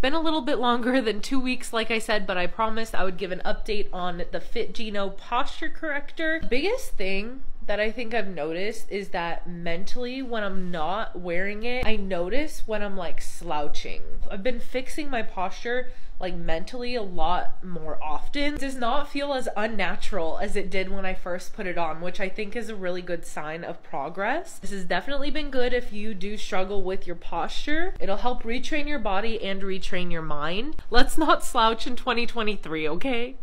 Been a little bit longer than two weeks, like I said, but I promised I would give an update on the Fit Geno posture corrector. Biggest thing that I think I've noticed is that mentally, when I'm not wearing it, I notice when I'm like slouching. I've been fixing my posture like mentally a lot more often. It does not feel as unnatural as it did when I first put it on, which I think is a really good sign of progress. This has definitely been good if you do struggle with your posture. It'll help retrain your body and retrain your mind. Let's not slouch in 2023, okay?